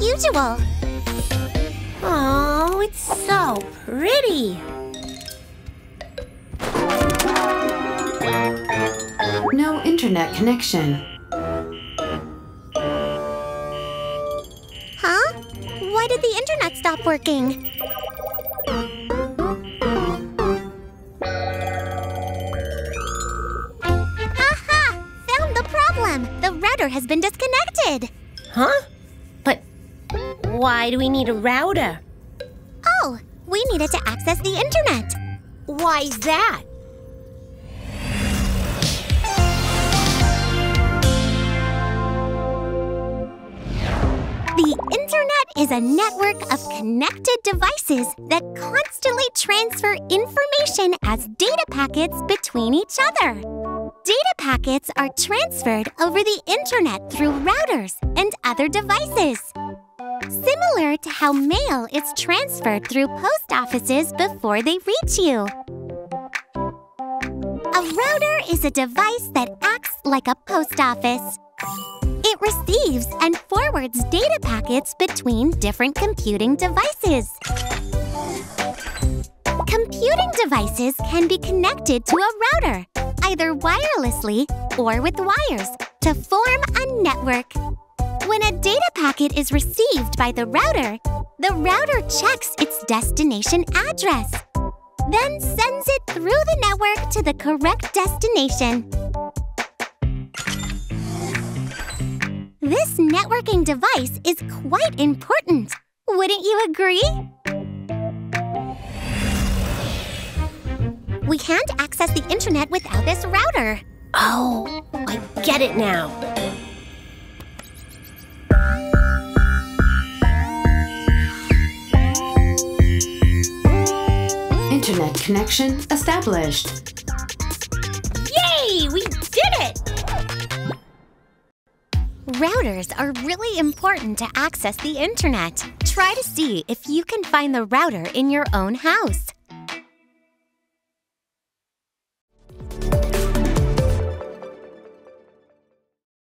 usual. Oh, it's so pretty. No internet connection. Huh? Why did the internet stop working? Has been disconnected! Huh? But why do we need a router? Oh, we needed to access the internet. Why's that? The internet is a network of connected devices that constantly transfer information as data packets between each other. Data packets are transferred over the internet through routers and other devices. Similar to how mail is transferred through post offices before they reach you. A router is a device that acts like a post office. Receives and forwards data packets between different computing devices. Computing devices can be connected to a router, either wirelessly or with wires, to form a network. When a data packet is received by the router, the router checks its destination address, then sends it through the network to the correct destination. This networking device is quite important. Wouldn't you agree? We can't access the internet without this router. Oh, I get it now. Internet connection established. Routers are really important to access the internet. Try to see if you can find the router in your own house.